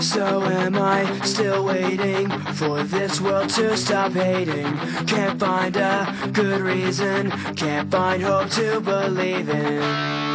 So am I still waiting for this world to stop hating? Can't find a good reason, can't find hope to believe in.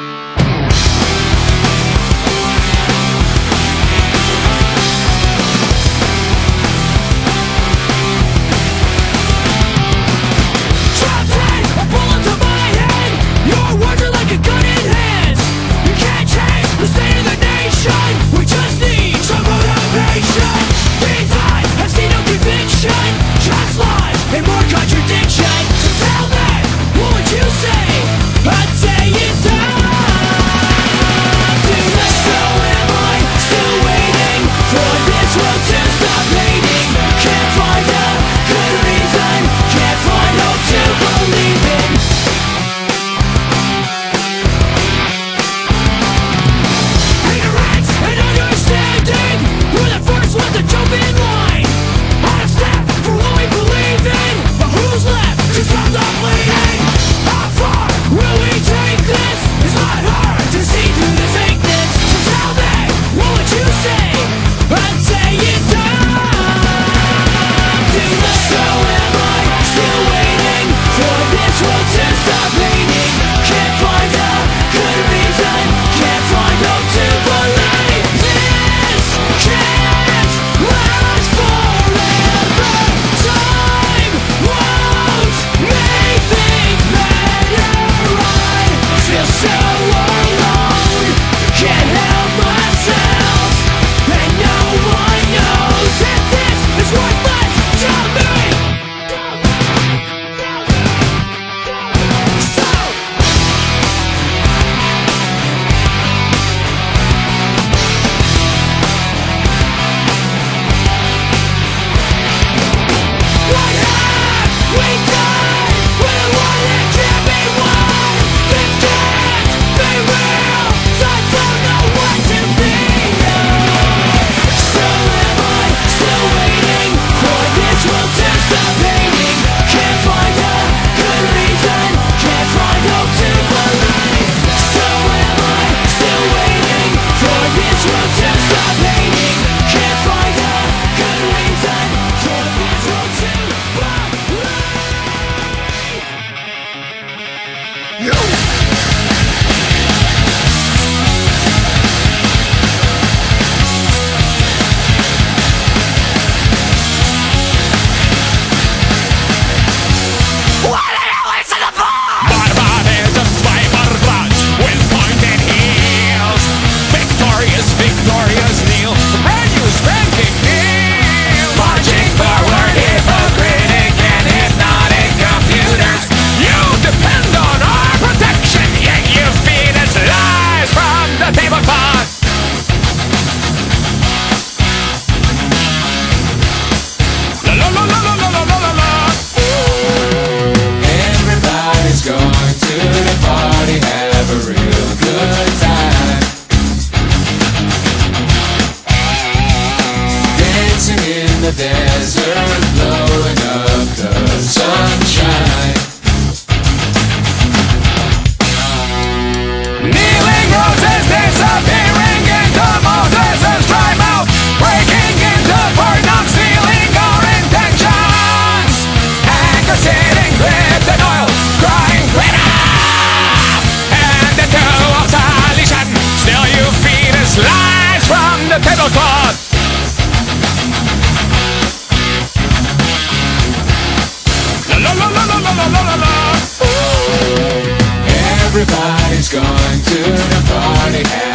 going to the party.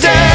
Day.